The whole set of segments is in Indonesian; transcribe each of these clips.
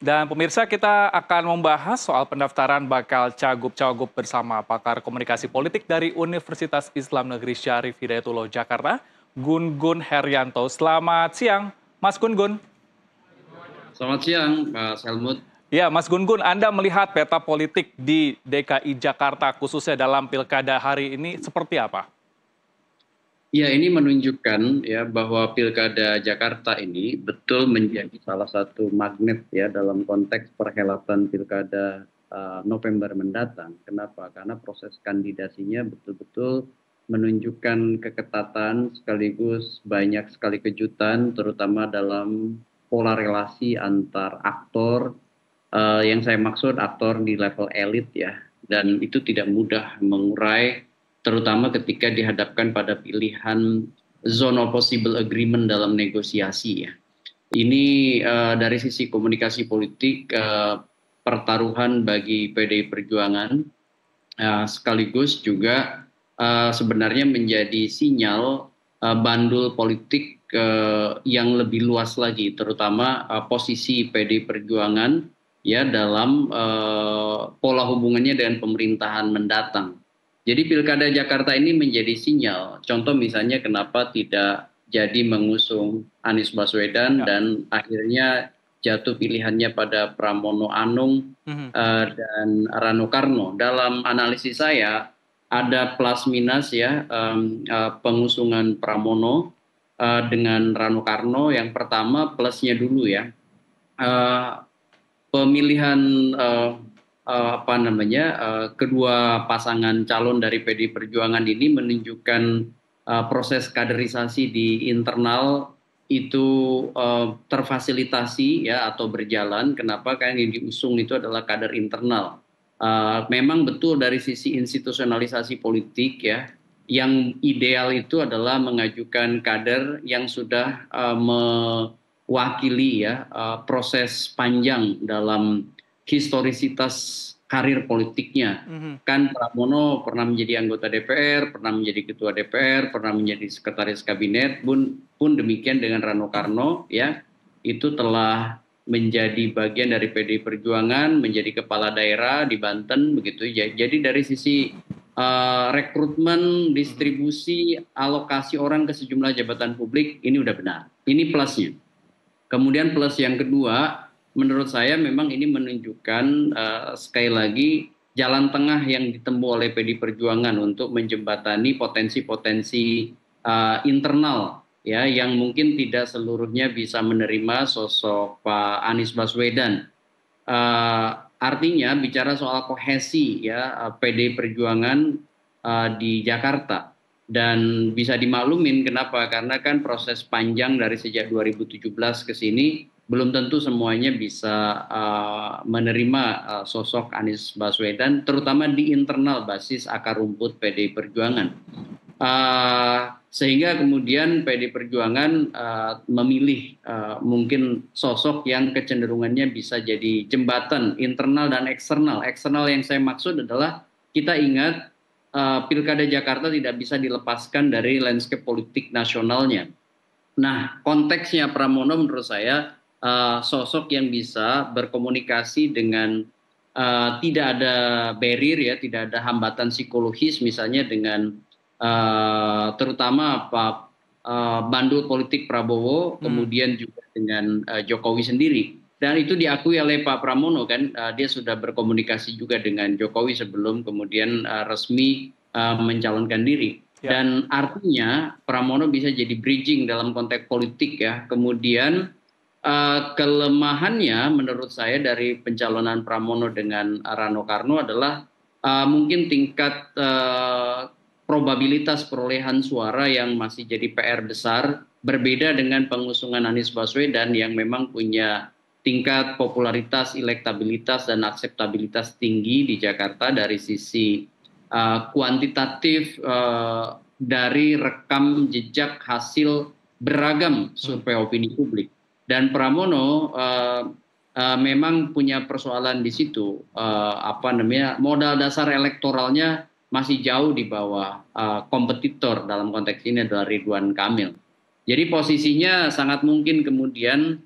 Dan pemirsa kita akan membahas soal pendaftaran bakal cagup-cagup bersama pakar komunikasi politik dari Universitas Islam Negeri Syarif Hidayatullah Jakarta, Gun Gun Herianto. Selamat siang, Mas Gun Gun. Selamat siang, Mas Helmut. Ya, Mas Gun Gun, Anda melihat peta politik di DKI Jakarta khususnya dalam pilkada hari ini seperti apa? Ya, ini menunjukkan ya bahwa Pilkada Jakarta ini betul menjadi salah satu magnet ya dalam konteks perhelatan Pilkada uh, November mendatang. Kenapa? Karena proses kandidasinya betul-betul menunjukkan keketatan sekaligus banyak sekali kejutan terutama dalam pola relasi antar aktor uh, yang saya maksud aktor di level elit ya dan itu tidak mudah mengurai terutama ketika dihadapkan pada pilihan zone of possible agreement dalam negosiasi ya. Ini uh, dari sisi komunikasi politik uh, pertaruhan bagi PDI Perjuangan uh, sekaligus juga uh, sebenarnya menjadi sinyal uh, bandul politik uh, yang lebih luas lagi terutama uh, posisi PDI Perjuangan ya dalam uh, pola hubungannya dengan pemerintahan mendatang jadi pilkada Jakarta ini menjadi sinyal. Contoh misalnya kenapa tidak jadi mengusung Anies Baswedan ya. dan akhirnya jatuh pilihannya pada Pramono Anung mm-hmm. uh, dan Rano Karno. Dalam analisis saya ada plus minus ya um, uh, pengusungan Pramono uh, dengan Rano Karno. Yang pertama plusnya dulu ya. Uh, pemilihan uh, uh, apa namanya uh, kedua pasangan calon dari pdi perjuangan ini menunjukkan uh, proses kaderisasi di internal itu uh, terfasilitasi ya atau berjalan. Kenapa? Kan yang diusung itu adalah kader internal. Uh, memang betul dari sisi institusionalisasi politik ya yang ideal itu adalah mengajukan kader yang sudah uh, mewakili ya uh, proses panjang dalam historisitas karir politiknya. Mm-hmm. Kan Pramono pernah menjadi anggota DPR, pernah menjadi ketua DPR, pernah menjadi sekretaris kabinet, pun pun demikian dengan Rano Karno ya, itu telah menjadi bagian dari PDI Perjuangan, menjadi kepala daerah di Banten begitu. Jadi dari sisi uh, rekrutmen, distribusi, alokasi orang ke sejumlah jabatan publik ini udah benar. Ini plusnya. Kemudian plus yang kedua, menurut saya memang ini menunjukkan uh, sekali lagi jalan tengah yang ditempuh oleh pd perjuangan untuk menjembatani potensi-potensi uh, internal ya yang mungkin tidak seluruhnya bisa menerima sosok Pak Anies Baswedan. Uh, artinya bicara soal kohesi ya PD Perjuangan uh, di Jakarta dan bisa dimaklumin kenapa karena kan proses panjang dari sejak 2017 ke sini belum tentu semuanya bisa uh, menerima uh, sosok Anies Baswedan, terutama di internal basis akar rumput PDI Perjuangan. Uh, sehingga kemudian PDI Perjuangan uh, memilih uh, mungkin sosok yang kecenderungannya bisa jadi jembatan internal dan eksternal. Eksternal yang saya maksud adalah kita ingat uh, Pilkada Jakarta tidak bisa dilepaskan dari landscape politik nasionalnya. Nah, konteksnya Pramono menurut saya uh, sosok yang bisa berkomunikasi dengan uh, tidak ada barrier ya, tidak ada hambatan psikologis misalnya dengan uh, terutama apa uh, bandul politik Prabowo, hmm. kemudian juga dengan uh, Jokowi sendiri. Dan itu diakui oleh Pak Pramono kan, uh, dia sudah berkomunikasi juga dengan Jokowi sebelum kemudian uh, resmi uh, mencalonkan diri. Ya. Dan artinya Pramono bisa jadi bridging dalam konteks politik ya. Kemudian Uh, kelemahannya menurut saya dari pencalonan Pramono dengan Rano Karno adalah uh, mungkin tingkat uh, probabilitas perolehan suara yang masih jadi PR besar berbeda dengan pengusungan Anies Baswedan yang memang punya tingkat popularitas, elektabilitas dan akseptabilitas tinggi di Jakarta dari sisi uh, kuantitatif uh, dari rekam jejak hasil beragam survei opini publik dan Pramono uh, uh, memang punya persoalan di situ uh, apa namanya modal dasar elektoralnya masih jauh di bawah uh, kompetitor dalam konteks ini adalah Ridwan Kamil. Jadi posisinya sangat mungkin kemudian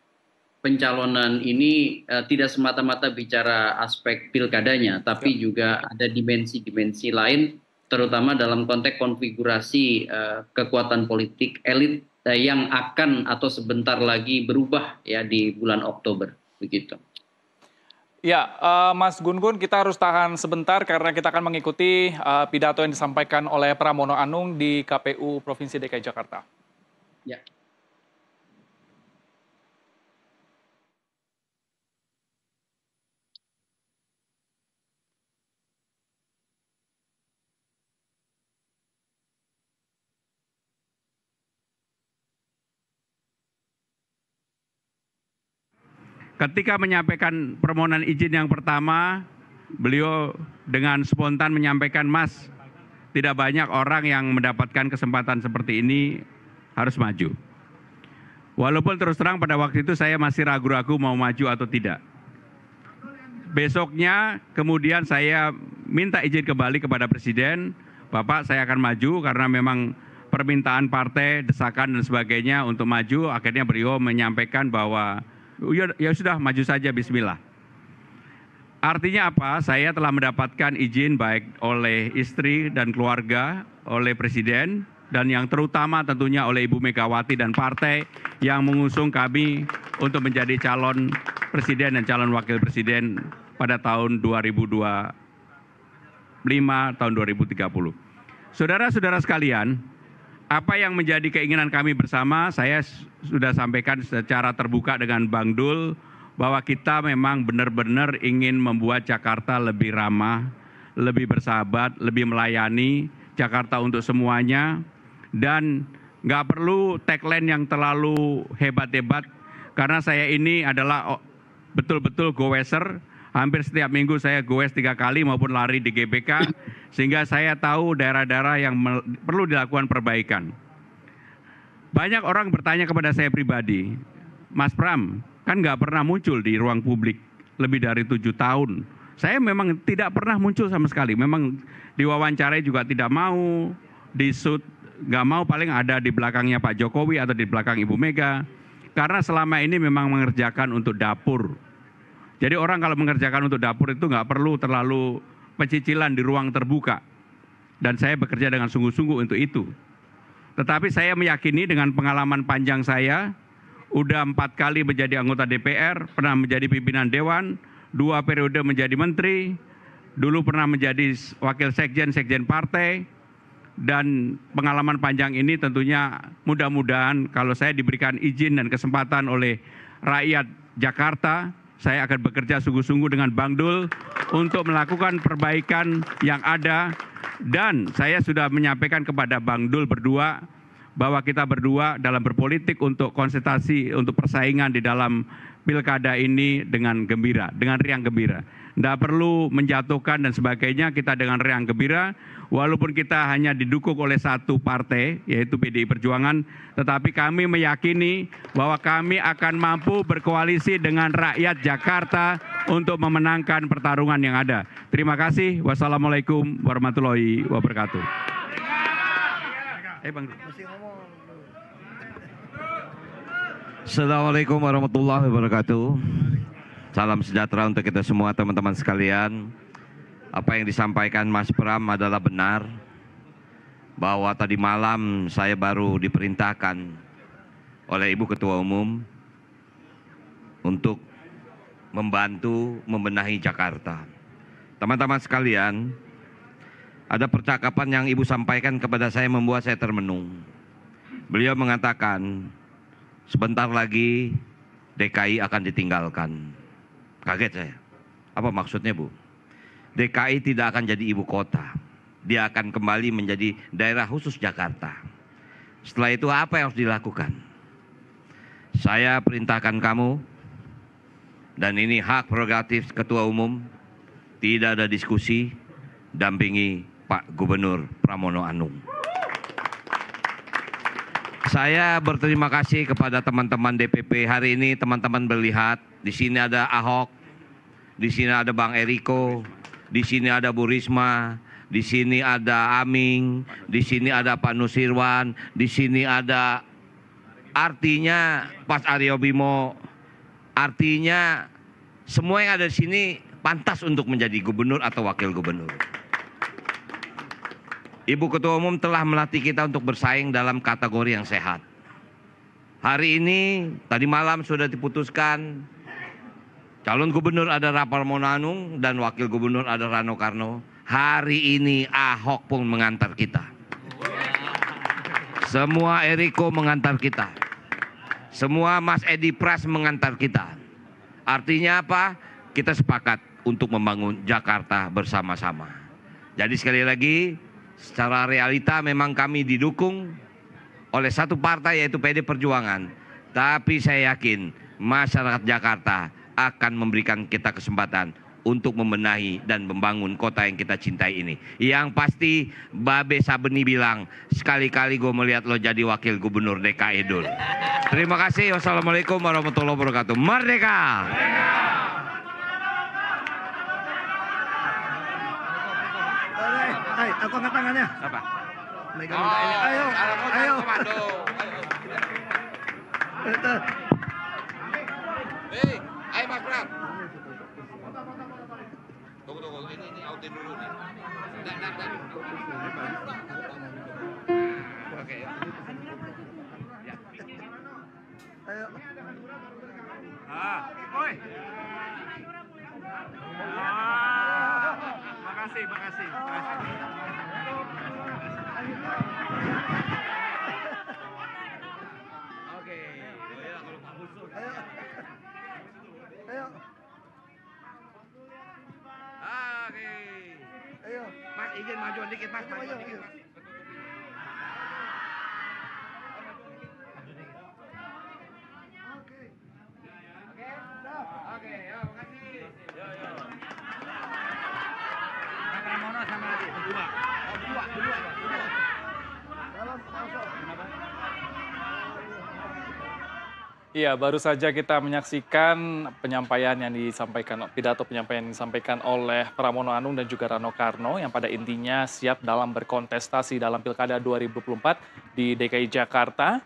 pencalonan ini uh, tidak semata-mata bicara aspek pilkadanya, tapi ya. juga ada dimensi-dimensi lain, terutama dalam konteks konfigurasi uh, kekuatan politik elit yang akan atau sebentar lagi berubah ya di bulan Oktober, begitu. Ya, uh, Mas Gun-Gun, kita harus tahan sebentar karena kita akan mengikuti uh, pidato yang disampaikan oleh Pramono Anung di KPU Provinsi DKI Jakarta. Ya. Ketika menyampaikan permohonan izin yang pertama, beliau dengan spontan menyampaikan, Mas, tidak banyak orang yang mendapatkan kesempatan seperti ini harus maju. Walaupun terus terang pada waktu itu saya masih ragu-ragu mau maju atau tidak. Besoknya kemudian saya minta izin kembali kepada Presiden, Bapak saya akan maju karena memang permintaan partai, desakan dan sebagainya untuk maju. Akhirnya beliau menyampaikan bahwa ya, sudah maju saja bismillah. Artinya apa? Saya telah mendapatkan izin baik oleh istri dan keluarga, oleh presiden, dan yang terutama tentunya oleh Ibu Megawati dan partai yang mengusung kami untuk menjadi calon presiden dan calon wakil presiden pada tahun 2025 tahun 2030. Saudara-saudara sekalian, apa yang menjadi keinginan kami bersama, saya sudah sampaikan secara terbuka dengan Bang Dul bahwa kita memang benar-benar ingin membuat Jakarta lebih ramah, lebih bersahabat, lebih melayani Jakarta untuk semuanya dan nggak perlu tagline yang terlalu hebat-hebat karena saya ini adalah betul-betul goeser hampir setiap minggu saya goes tiga kali maupun lari di GBK sehingga saya tahu daerah-daerah yang perlu dilakukan perbaikan. Banyak orang bertanya kepada saya pribadi, Mas Pram, kan nggak pernah muncul di ruang publik lebih dari tujuh tahun. Saya memang tidak pernah muncul sama sekali. Memang diwawancarai juga tidak mau, disut nggak mau paling ada di belakangnya Pak Jokowi atau di belakang Ibu Mega. Karena selama ini memang mengerjakan untuk dapur, jadi orang kalau mengerjakan untuk dapur itu nggak perlu terlalu pecicilan di ruang terbuka. Dan saya bekerja dengan sungguh-sungguh untuk itu. Tetapi saya meyakini dengan pengalaman panjang saya, udah empat kali menjadi anggota DPR, pernah menjadi pimpinan Dewan, dua periode menjadi menteri, dulu pernah menjadi wakil sekjen, sekjen partai, dan pengalaman panjang ini tentunya mudah-mudahan kalau saya diberikan izin dan kesempatan oleh rakyat Jakarta, saya akan bekerja sungguh-sungguh dengan Bang Dul untuk melakukan perbaikan yang ada dan saya sudah menyampaikan kepada Bang Dul berdua bahwa kita berdua dalam berpolitik untuk konsentrasi untuk persaingan di dalam pilkada ini dengan gembira, dengan riang gembira. Tidak perlu menjatuhkan dan sebagainya, kita dengan riang gembira walaupun kita hanya didukung oleh satu partai, yaitu PDI Perjuangan, tetapi kami meyakini bahwa kami akan mampu berkoalisi dengan rakyat Jakarta untuk memenangkan pertarungan yang ada. Terima kasih. Wassalamualaikum warahmatullahi wabarakatuh. Eh. Assalamualaikum warahmatullahi wabarakatuh. Salam sejahtera untuk kita semua teman-teman sekalian apa yang disampaikan Mas Pram adalah benar bahwa tadi malam saya baru diperintahkan oleh Ibu Ketua Umum untuk membantu membenahi Jakarta. Teman-teman sekalian, ada percakapan yang Ibu sampaikan kepada saya membuat saya termenung. Beliau mengatakan, sebentar lagi DKI akan ditinggalkan. Kaget saya. Apa maksudnya, Bu? DKI tidak akan jadi ibu kota. Dia akan kembali menjadi daerah khusus Jakarta. Setelah itu apa yang harus dilakukan? Saya perintahkan kamu dan ini hak prerogatif ketua umum tidak ada diskusi dampingi Pak Gubernur Pramono Anung. Saya berterima kasih kepada teman-teman DPP hari ini teman-teman melihat di sini ada Ahok, di sini ada Bang Eriko, di sini ada Bu Risma, di sini ada Aming, di sini ada Pak Nusirwan, di sini ada artinya Pas Aryo Bimo artinya semua yang ada di sini pantas untuk menjadi gubernur atau wakil gubernur. Ibu Ketua Umum telah melatih kita untuk bersaing dalam kategori yang sehat. Hari ini, tadi malam sudah diputuskan calon gubernur ada Rapal Monanung dan wakil gubernur ada Rano Karno. Hari ini Ahok pun mengantar kita. Semua Eriko mengantar kita. Semua Mas Edi Pras mengantar kita. Artinya apa? Kita sepakat untuk membangun Jakarta bersama-sama. Jadi sekali lagi, secara realita memang kami didukung oleh satu partai yaitu PD Perjuangan. Tapi saya yakin masyarakat Jakarta akan memberikan kita kesempatan untuk membenahi dan membangun kota yang kita cintai ini. Yang pasti Babe Sabeni bilang, sekali-kali gue melihat lo jadi wakil gubernur DKI dulu. Terima kasih. Wassalamualaikum warahmatullahi wabarakatuh. Merdeka! Hai, aku angkat tangannya. Apa? Megang minta ini. Ayo, ayo. Itu. Hei, ayo Mas Pram. Tunggu, tunggu. Ini, ini outin dulu nih. Dan, dan, dan. Oke, ya. Ya. Ayo. Ah, oi. Ah, makasih, makasih, makasih. Mas izin majuan dikit, Mas. Maju, Majuan maju, dikit, maju. Mas. Oke. Oke, ya, makasih. Pramono sama lagi berdua. Oh, berdua, berdua, berdua. Dalam masuk. Iya, baru saja kita menyaksikan penyampaian yang disampaikan, pidato penyampaian yang disampaikan oleh Pramono Anung dan juga Rano Karno yang pada intinya siap dalam berkontestasi dalam Pilkada 2024 di DKI Jakarta.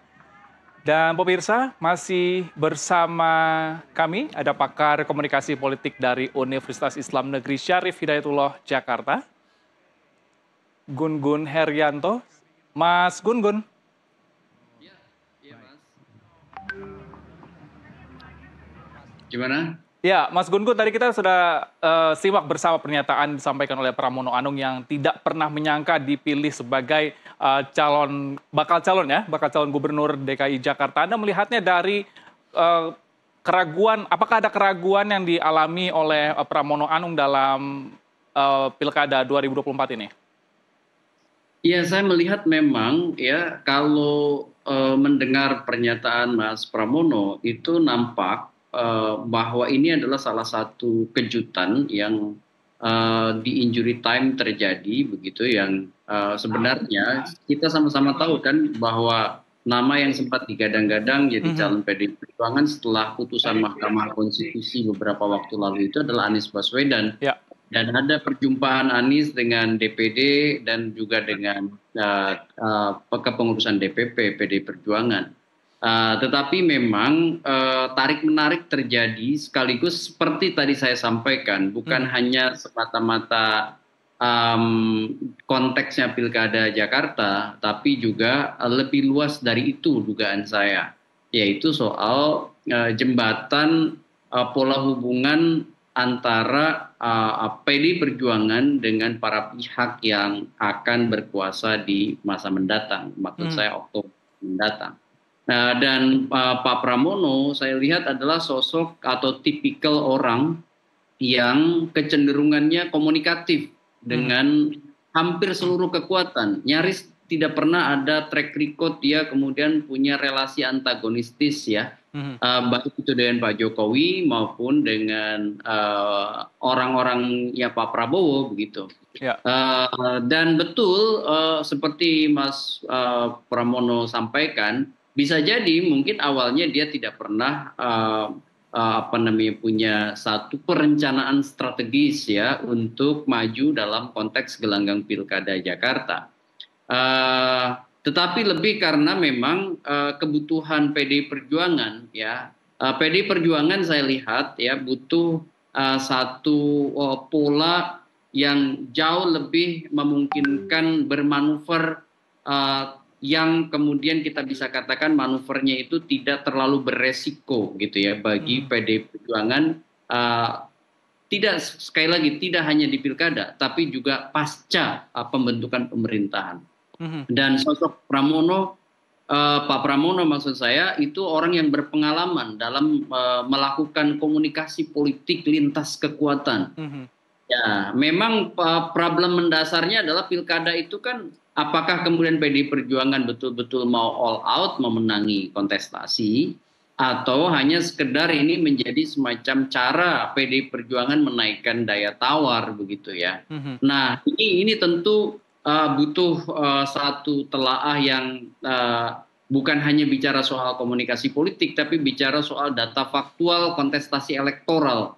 Dan pemirsa, masih bersama kami ada pakar komunikasi politik dari Universitas Islam Negeri Syarif Hidayatullah Jakarta, Gun Gun Herianto. Mas Gun Gun, Gimana? Ya, Mas Gun Gun, tadi kita sudah eh, simak bersama pernyataan disampaikan oleh Pramono Anung yang tidak pernah menyangka dipilih sebagai eh, calon bakal calon ya, bakal calon gubernur DKI Jakarta. Anda melihatnya dari eh, keraguan, apakah ada keraguan yang dialami oleh eh, Pramono Anung dalam eh, Pilkada 2024 ini? Iya, saya melihat memang ya kalau eh, mendengar pernyataan Mas Pramono itu nampak eh, bahwa ini adalah salah satu kejutan yang eh, di injury time terjadi begitu yang eh, sebenarnya kita sama-sama tahu kan bahwa nama yang sempat digadang-gadang jadi Mhm. calon PDI Perjuangan setelah putusan Mahkamah Konstitusi beberapa waktu lalu itu adalah Anies Baswedan. Ya. Dan ada perjumpaan Anies dengan DPD dan juga dengan uh, uh, kepengurusan DPP PDI Perjuangan. Uh, tetapi memang uh, tarik menarik terjadi sekaligus seperti tadi saya sampaikan bukan hanya semata-mata um, konteksnya pilkada Jakarta, tapi juga uh, lebih luas dari itu dugaan saya, yaitu soal uh, jembatan uh, pola hubungan antara uh, PD Perjuangan dengan para pihak yang akan berkuasa di masa mendatang, maksud Hmm. saya Oktober mendatang. Nah, dan uh, Pak Pramono saya lihat adalah sosok atau tipikal orang yang kecenderungannya komunikatif dengan hampir seluruh kekuatan. Nyaris tidak pernah ada track record dia kemudian punya relasi antagonistis ya, Mhm. uh, baik itu dengan Pak Jokowi maupun dengan uh, orang-orang ya Pak Prabowo begitu. Ya. Uh, dan betul uh, seperti Mas uh, Pramono sampaikan, bisa jadi mungkin awalnya dia tidak pernah uh, uh, apa namanya punya satu perencanaan strategis ya untuk maju dalam konteks gelanggang pilkada Jakarta. Uh, tetapi lebih karena memang uh, kebutuhan PDI Perjuangan ya uh, PDI Perjuangan saya lihat ya butuh uh, satu uh, pola yang jauh lebih memungkinkan bermanuver uh, yang kemudian kita bisa katakan manuvernya itu tidak terlalu beresiko gitu ya bagi Hmm. PDI Perjuangan uh, tidak sekali lagi tidak hanya di pilkada tapi juga pasca uh, pembentukan pemerintahan Mhm. dan sosok Pramono eh, Pak Pramono maksud saya itu orang yang berpengalaman dalam eh, melakukan komunikasi politik lintas kekuatan. Mhm. Ya, memang problem mendasarnya adalah pilkada itu kan apakah kemudian PDI Perjuangan betul-betul mau all out memenangi kontestasi atau hanya sekedar ini menjadi semacam cara PDI Perjuangan menaikkan daya tawar begitu ya. Mhm. Nah, ini ini tentu uh, butuh uh, satu telaah yang uh, bukan hanya bicara soal komunikasi politik, tapi bicara soal data faktual kontestasi elektoral.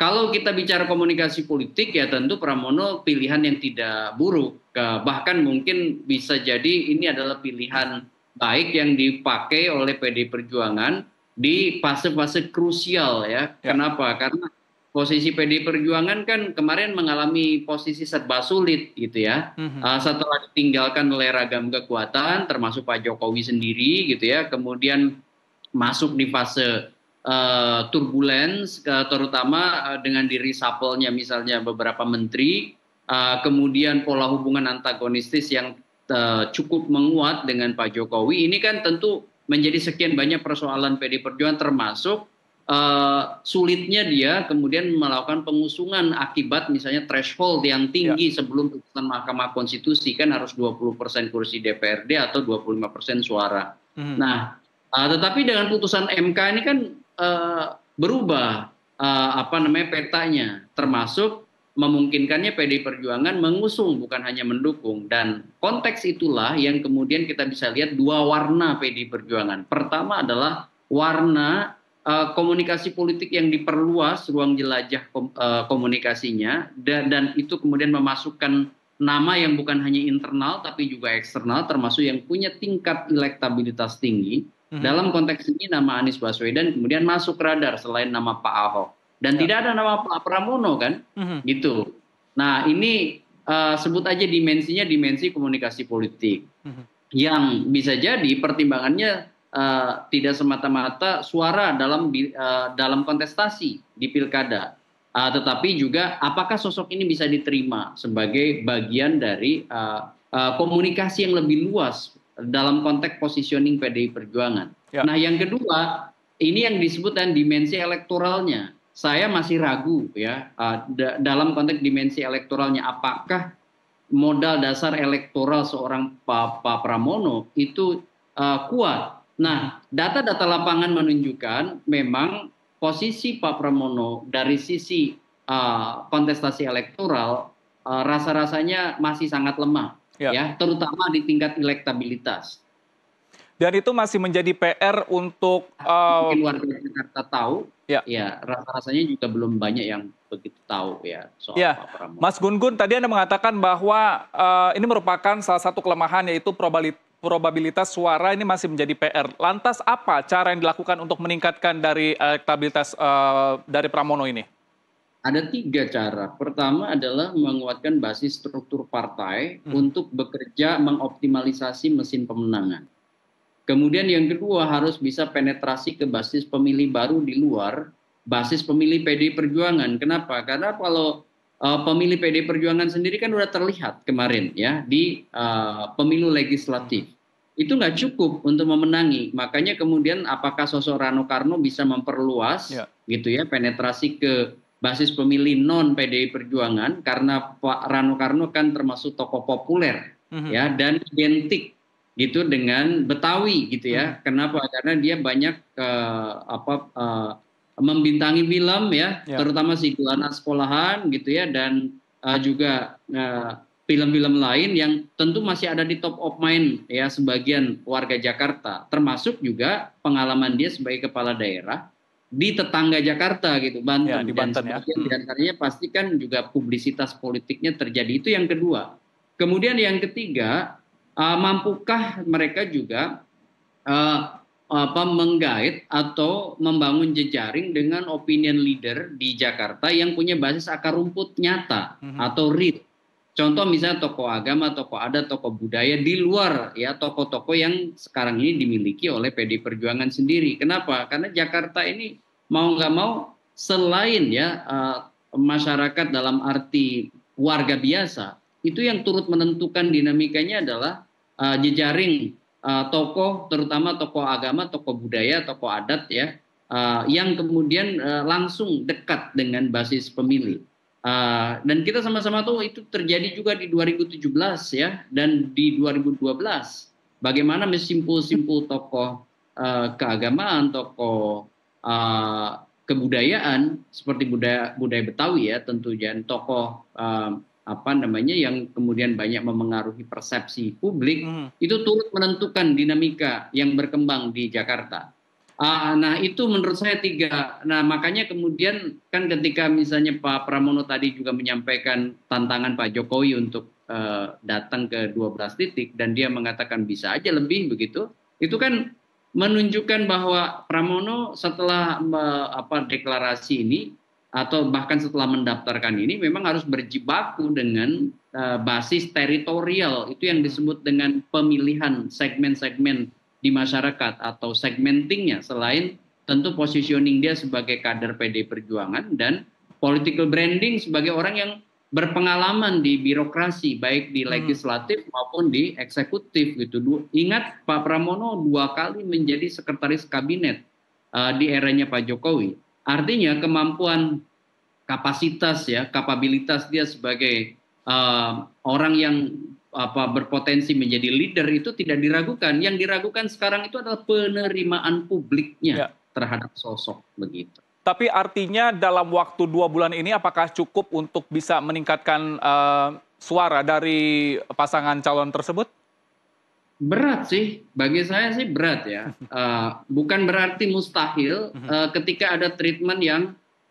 Kalau kita bicara komunikasi politik, ya tentu Pramono pilihan yang tidak buruk. Bahkan mungkin bisa jadi ini adalah pilihan baik yang dipakai oleh PD Perjuangan di fase-fase krusial ya. Ya. Kenapa? Karena posisi PD Perjuangan kan kemarin mengalami posisi serba sulit gitu ya. Mhm. Uh, setelah ditinggalkan oleh ragam kekuatan, termasuk Pak Jokowi sendiri gitu ya, kemudian masuk di fase uh, turbulence, uh, terutama uh, dengan di reshuffle-nya misalnya beberapa menteri, uh, kemudian pola hubungan antagonistis yang uh, cukup menguat dengan Pak Jokowi, ini kan tentu menjadi sekian banyak persoalan PD Perjuangan termasuk uh, sulitnya dia kemudian melakukan pengusungan akibat misalnya threshold yang tinggi sebelum putusan Mahkamah Konstitusi kan harus 20% kursi DPRD atau 25% suara. Mhm. Nah, uh, tetapi dengan putusan MK ini kan uh, berubah uh, apa namanya petanya, termasuk memungkinkannya PD Perjuangan mengusung bukan hanya mendukung. Dan konteks itulah yang kemudian kita bisa lihat dua warna PD Perjuangan. Pertama adalah warna uh, komunikasi politik yang diperluas ruang jelajah kom- uh, komunikasinya. Dan, dan itu kemudian memasukkan nama yang bukan hanya internal tapi juga eksternal termasuk yang punya tingkat elektabilitas tinggi Mhm. dalam konteks ini nama Anies Baswedan kemudian masuk radar selain nama Pak Ahok dan Ya. tidak ada nama Pak Pramono kan Mhm. gitu. Nah ini uh, sebut aja dimensinya dimensi komunikasi politik Mhm. yang bisa jadi pertimbangannya uh, tidak semata-mata suara dalam uh, dalam kontestasi di pilkada, Uh, tetapi juga apakah sosok ini bisa diterima sebagai bagian dari uh, uh, komunikasi yang lebih luas dalam konteks positioning PDI Perjuangan. Ya. Nah yang kedua ini yang disebut dengan dimensi elektoralnya. Saya masih ragu ya uh, da- dalam konteks dimensi elektoralnya apakah modal dasar elektoral seorang Pak, Pak Pramono itu uh, kuat. Nah, data-data lapangan menunjukkan memang posisi Pak Pramono dari sisi uh, kontestasi elektoral uh, rasa-rasanya masih sangat lemah, Ya. ya, terutama di tingkat elektabilitas. Dan itu masih menjadi PR untuk uh, Mungkin warga Jakarta tahu, Ya. ya, rasa-rasanya juga belum banyak yang begitu tahu ya soal Ya, Pak Pramono. Mas Gun-Gun tadi Anda mengatakan bahwa eh, ini merupakan salah satu kelemahan yaitu probabilitas suara ini masih menjadi PR. Lantas apa cara yang dilakukan untuk meningkatkan dari elektabilitas eh, dari Pramono ini? Ada tiga cara. Pertama adalah menguatkan basis struktur partai Hmm. untuk bekerja mengoptimalisasi mesin pemenangan. Kemudian yang kedua harus bisa penetrasi ke basis pemilih baru di luar basis pemilih PD Perjuangan. Kenapa? Karena kalau uh, pemilih PD Perjuangan sendiri kan sudah terlihat kemarin ya di uh, pemilu legislatif. Itu nggak cukup untuk memenangi. Makanya kemudian apakah sosok Rano Karno bisa memperluas Ya. gitu ya penetrasi ke basis pemilih non PDI Perjuangan karena Pak Rano Karno kan termasuk tokoh populer Mhm. ya dan identik gitu dengan Betawi gitu ya. Kenapa? Karena dia banyak eh, apa eh, membintangi film ya, Ya. terutama si Gulana Sekolahan gitu ya dan eh, juga eh, film-film lain yang tentu masih ada di top of mind ya sebagian warga Jakarta, termasuk juga pengalaman dia sebagai kepala daerah di tetangga Jakarta gitu Banten Ya, di dan Banten ya. sebagian Hmm. di antaranya pasti kan juga publisitas politiknya terjadi itu yang kedua kemudian yang ketiga uh, mampukah mereka juga uh, apa menggait atau membangun jejaring dengan opinion leader di Jakarta yang punya basis akar rumput nyata Mhm. atau real. Contoh misalnya tokoh agama, tokoh adat, tokoh budaya di luar ya tokoh-tokoh yang sekarang ini dimiliki oleh PD Perjuangan sendiri. Kenapa? Karena Jakarta ini mau nggak mau selain ya eh, masyarakat dalam arti warga biasa itu yang turut menentukan dinamikanya adalah eh, jejaring eh, tokoh terutama tokoh agama, tokoh budaya, tokoh adat ya yang kemudian langsung dekat dengan basis pemilih. Eh, dan kita sama-sama tahu itu terjadi juga di 2017 ya dan di 2012 bagaimana simpul-simpul tokoh eh, keagamaan, tokoh eh, kebudayaan seperti budaya budaya Betawi ya tentu dan tokoh eh, apa namanya yang kemudian banyak memengaruhi persepsi publik Mhm. itu turut menentukan dinamika yang berkembang di Jakarta. Ah, nah itu menurut saya tiga. Nah makanya kemudian kan ketika misalnya Pak Pramono tadi juga menyampaikan tantangan Pak Jokowi untuk eh, datang ke 12 titik dan dia mengatakan bisa aja lebih begitu, itu kan menunjukkan bahwa Pramono setelah me- apa deklarasi ini atau bahkan setelah mendaftarkan ini memang harus berjibaku dengan eh, basis teritorial itu yang disebut dengan pemilihan segmen-segmen di masyarakat atau segmentingnya selain tentu positioning dia sebagai kader PD Perjuangan dan political branding sebagai orang yang berpengalaman di birokrasi baik di Hmm. legislatif maupun di eksekutif gitu. Du- Ingat Pak Pramono dua kali menjadi sekretaris kabinet uh, di eranya Pak Jokowi. Artinya kemampuan kapasitas ya, kapabilitas dia sebagai uh, orang yang apa berpotensi menjadi leader itu tidak diragukan. Yang diragukan sekarang itu adalah penerimaan publiknya Ya. terhadap sosok begitu. Tapi artinya dalam waktu dua bulan ini apakah cukup untuk bisa meningkatkan eh, suara dari pasangan calon tersebut? Berat sih, bagi saya sih berat ya. Eh, bukan berarti mustahil eh, ketika ada treatment yang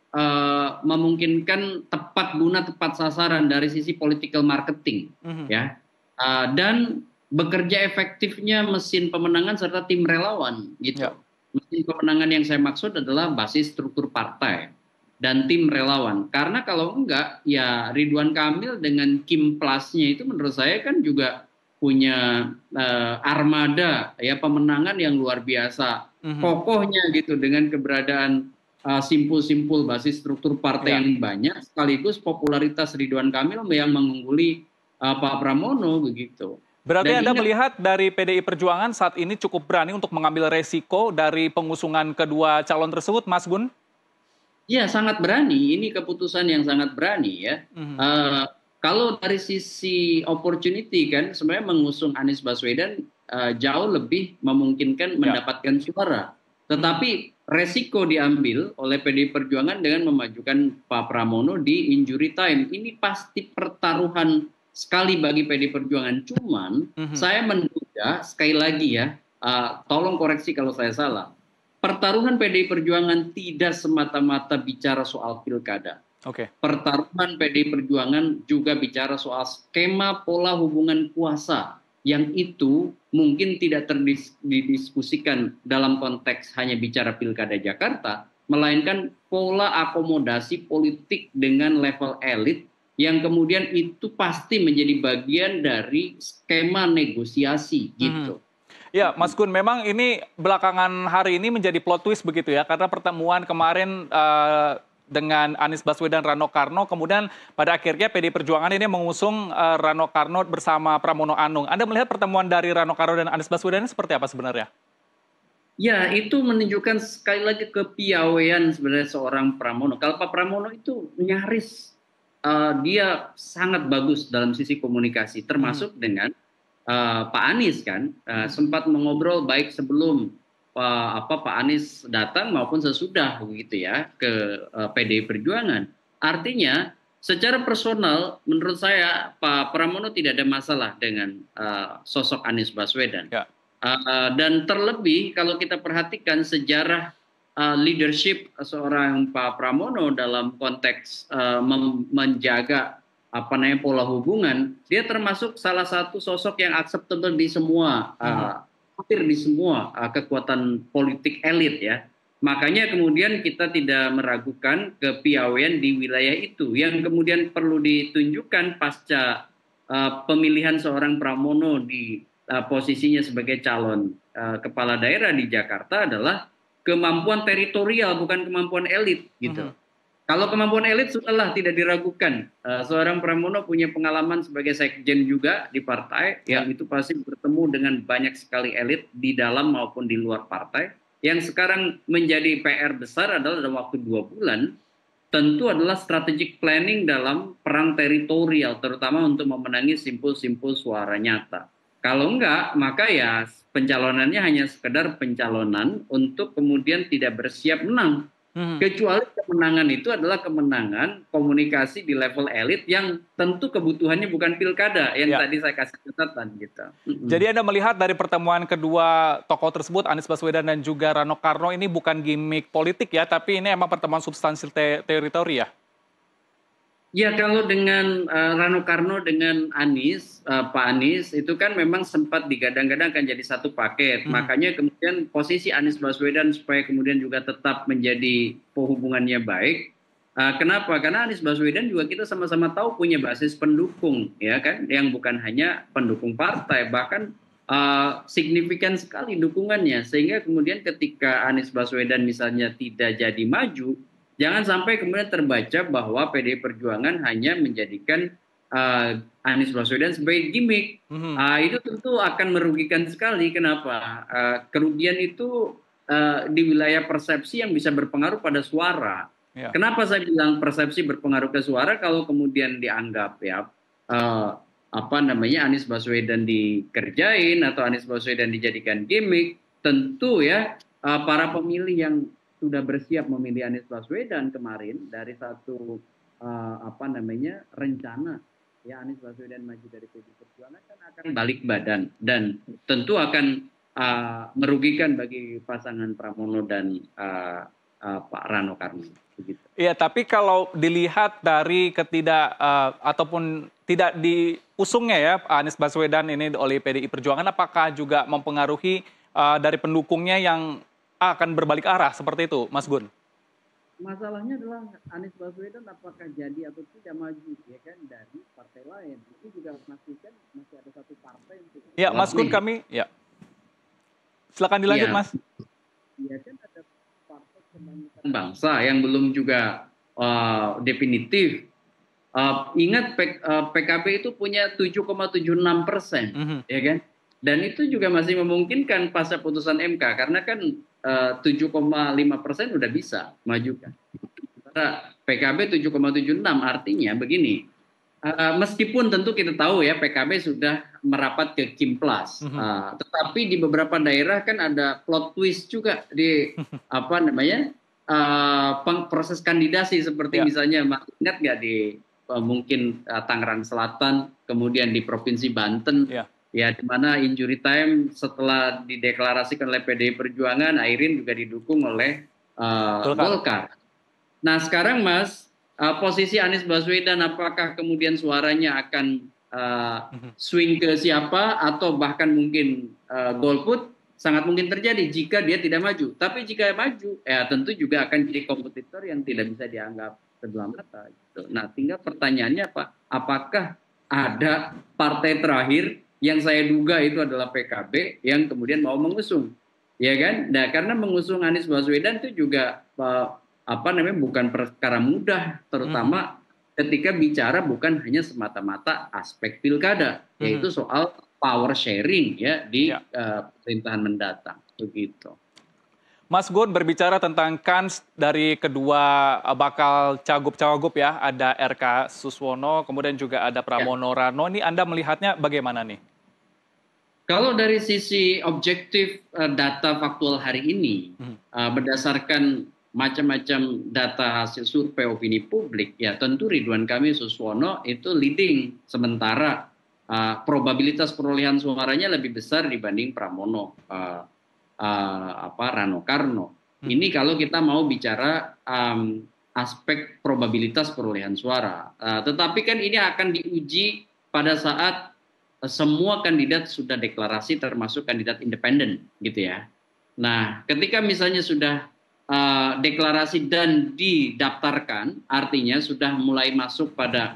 eh, memungkinkan tepat guna tepat sasaran dari sisi political marketing Mhm. ya. Eh, dan bekerja efektifnya mesin pemenangan serta tim relawan gitu. Ya. Mesin pemenangan yang saya maksud adalah basis struktur partai dan tim relawan. Karena kalau enggak ya Ridwan Kamil dengan Kim Plusnya itu menurut saya kan juga punya eh, armada ya pemenangan yang luar biasa Mhm. kokohnya gitu dengan keberadaan uh, simpul-simpul basis struktur partai Ya. yang banyak sekaligus popularitas Ridwan Kamil yang mengungguli uh, Pak Pramono begitu. Berarti Dan Anda ingat- melihat dari PDI Perjuangan saat ini cukup berani untuk mengambil resiko dari pengusungan kedua calon tersebut, Mas Gun? Ya sangat berani, ini keputusan yang sangat berani ya. Mhm. Uh, kalau dari sisi opportunity kan sebenarnya mengusung Anies Baswedan uh, jauh lebih memungkinkan mendapatkan suara. Tetapi resiko diambil oleh PDI Perjuangan dengan memajukan Pak Pramono di injury time. Ini pasti pertaruhan sekali bagi PDI Perjuangan. Cuman Mhm. saya menduga sekali lagi ya, uh, tolong koreksi kalau saya salah. Pertaruhan PDI Perjuangan tidak semata-mata bicara soal pilkada Oke. pertaruhan PDI Perjuangan juga bicara soal skema pola hubungan kuasa yang itu mungkin tidak terdiskusikan dalam konteks hanya bicara pilkada Jakarta, melainkan pola akomodasi politik dengan level elit yang kemudian itu pasti menjadi bagian dari skema negosiasi gitu. Ya, Mas Gun, memang ini belakangan hari ini menjadi plot twist begitu ya, karena pertemuan kemarin eh, dengan Anies Baswedan Rano Karno, kemudian pada akhirnya PD Perjuangan ini mengusung eh, Rano Karno bersama Pramono Anung. Anda melihat pertemuan dari Rano Karno dan Anies Baswedan ini seperti apa sebenarnya? Ya, itu menunjukkan sekali lagi kepiawaian sebenarnya seorang Pramono. Kalau Pak Pramono itu nyaris eh, dia sangat bagus dalam sisi komunikasi, termasuk dengan eh, Pak Anies kan Eh, sempat mengobrol baik sebelum eh, apa Pak Anies datang maupun sesudah begitu ya ke eh, PDI Perjuangan. Artinya secara personal menurut saya Pak Pramono tidak ada masalah dengan eh, sosok Anies Baswedan. Ya. Uh, dan terlebih kalau kita perhatikan sejarah uh, leadership seorang Pak Pramono dalam konteks uh, menjaga apa namanya pola hubungan, dia termasuk salah satu sosok yang acceptable di semua uh, hampir di semua uh, kekuatan politik elit ya. Makanya kemudian kita tidak meragukan kepiawaian di wilayah itu yang kemudian perlu ditunjukkan pasca uh, pemilihan seorang Pramono di uh, posisinya sebagai calon uh, kepala daerah di Jakarta adalah kemampuan teritorial bukan kemampuan elit gitu. Mhm. Kalau kemampuan elit sudahlah tidak diragukan. Uh, seorang Pramono punya pengalaman sebagai sekjen juga di partai yang itu pasti bertemu dengan banyak sekali elit di dalam maupun di luar partai. Yang sekarang menjadi PR besar adalah dalam waktu dua bulan tentu adalah strategic planning dalam perang teritorial terutama untuk memenangi simpul-simpul suara nyata. Kalau enggak, maka ya pencalonannya hanya sekedar pencalonan untuk kemudian tidak bersiap menang. Mhm. Kecuali kemenangan itu adalah kemenangan komunikasi di level elit yang tentu kebutuhannya bukan pilkada yang Ya. tadi saya kasih catatan gitu. Jadi Anda melihat dari pertemuan kedua tokoh tersebut, Anies Baswedan dan juga Rano Karno ini bukan gimmick politik ya, tapi ini emang pertemuan substansi te- teritori ya? Ya kalau dengan eh, Rano Karno dengan Anies, eh, Pak Anies itu kan memang sempat digadang-gadang akan jadi satu paket. Hmm. Makanya kemudian posisi Anies Baswedan supaya kemudian juga tetap menjadi hubungannya baik. Eh, kenapa? Karena Anies Baswedan juga kita sama-sama tahu punya basis pendukung, ya kan, yang bukan hanya pendukung partai, bahkan eh, signifikan sekali dukungannya. Sehingga kemudian ketika Anies Baswedan misalnya tidak jadi maju, jangan sampai kemudian terbaca bahwa PDI Perjuangan hanya menjadikan uh, Anies Baswedan sebagai gimmick. Mhm. Ah, itu tentu akan merugikan sekali. Kenapa? Ah, kerugian itu ah, di wilayah persepsi yang bisa berpengaruh pada suara. Ya. Kenapa saya bilang persepsi berpengaruh ke suara kalau kemudian dianggap ya ah, apa namanya Anies Baswedan dikerjain atau Anies Baswedan dijadikan gimmick, tentu ya ah, para pemilih yang sudah bersiap memilih Anies Baswedan kemarin dari satu eh, apa namanya rencana ya Anies Baswedan maju dari PDI Perjuangan kan akan balik badan dan tentu akan eh, merugikan bagi pasangan Pramono dan eh, eh, Pak Rano Karno. Iya, tapi kalau dilihat dari ketidak eh, ataupun tidak diusungnya ya Anies Baswedan ini oleh PDI Perjuangan, apakah juga mempengaruhi eh, dari pendukungnya yang akan berbalik arah seperti itu, Mas Gun? Masalahnya adalah Anies Baswedan apakah jadi atau tidak maju ya kan dari partai lain. Ini juga memastikan masih ada satu partai untuk Ya, Mas Gun kami, ya. Silakan dilanjut, Iya. Mas. ya kan ada partai kebangkitan bangsa yang belum juga uh, definitif. Uh, ingat P- uh, PKB itu punya 7,76 persen, Mhm. ya kan? Dan itu juga masih memungkinkan pasca putusan MK karena kan 7,5 persen udah bisa maju kan. Sementara PKB 7,76 artinya begini. uh, meskipun tentu kita tahu ya PKB sudah merapat ke Kimplas, Mhm. uh, tetapi di beberapa daerah kan ada plot twist juga di apa namanya uh, peng- proses kandidasi seperti Ya. misalnya ingat nggak di uh, mungkin uh, Tangerang Selatan, kemudian di Provinsi Banten, Ya. Ya di mana injury time setelah dideklarasikan oleh PDI Perjuangan, Airin juga didukung oleh uh, Golkar. Nah sekarang Mas, uh, posisi Anies Baswedan apakah kemudian suaranya akan uh, swing ke siapa atau bahkan mungkin uh, golput sangat mungkin terjadi jika dia tidak maju. Tapi jika maju, ya tentu juga akan jadi kompetitor yang tidak bisa dianggap sebelah mata. Gitu. Nah, tinggal pertanyaannya apa? Apakah ada partai terakhir yang saya duga itu adalah PKB yang kemudian mau mengusung, ya kan? Nah, karena mengusung Anies Baswedan itu juga uh, apa namanya bukan perkara mudah, terutama ketika bicara bukan hanya semata-mata aspek pilkada, yaitu soal power sharing ya di Ya. uh, pemerintahan mendatang, begitu. Mas Gun berbicara tentang kans dari kedua eh, bakal cagup-cawagup ya, ada RK Suswono, kemudian juga ada Pramono Rano. Ini Anda melihatnya bagaimana nih? Kalau dari sisi objektif uh, data faktual hari ini, Mhm. uh, berdasarkan macam-macam data hasil survei opini publik, ya tentu Ridwan Kamil Suswono itu leading, sementara uh, probabilitas perolehan suaranya lebih besar dibanding Pramono, uh, uh, apa Rano Karno. Hmm. Ini kalau kita mau bicara um, aspek probabilitas perolehan suara, Uh, tetapi kan ini akan diuji pada saat eh, semua kandidat sudah deklarasi termasuk kandidat independen gitu ya. Nah, ketika misalnya sudah uh, deklarasi dan didaftarkan, artinya sudah mulai masuk pada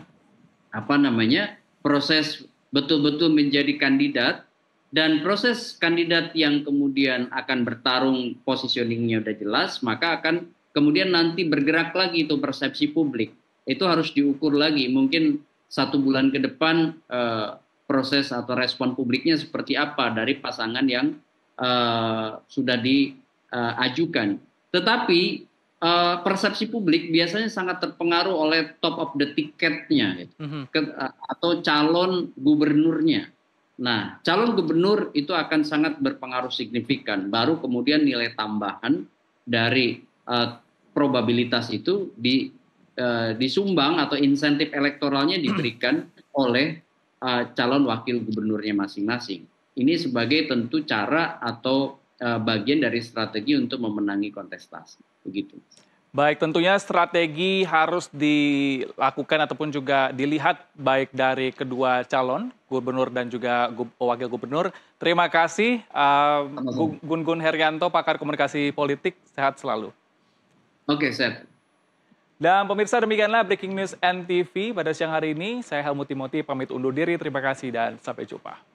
apa namanya proses betul-betul menjadi kandidat dan proses kandidat yang kemudian akan bertarung positioningnya udah jelas, maka akan kemudian nanti bergerak lagi itu persepsi publik. Itu harus diukur lagi. Mungkin satu bulan ke depan uh, proses atau respon publiknya seperti apa dari pasangan yang uh, sudah diajukan. Tetapi uh, persepsi publik biasanya sangat terpengaruh oleh top of the ticketnya gitu. Ke, uh, atau calon gubernurnya. Nah, calon gubernur itu akan sangat berpengaruh signifikan. Baru kemudian nilai tambahan dari uh, probabilitas itu di, uh, disumbang atau insentif elektoralnya diberikan oleh uh, calon wakil gubernurnya masing-masing. Ini sebagai tentu cara atau uh, bagian dari strategi untuk memenangi kontestasi. Begitu. Baik, tentunya strategi harus dilakukan ataupun juga dilihat baik dari kedua calon, gubernur dan juga wakil gubernur. Terima kasih, uh, Gu- Gun Gun Herianto, pakar komunikasi politik. Sehat selalu. Oke, Seth. Dan pemirsa demikianlah Breaking News NTV pada siang hari ini. Saya Helmut Timoti pamit undur diri. Terima kasih dan sampai jumpa.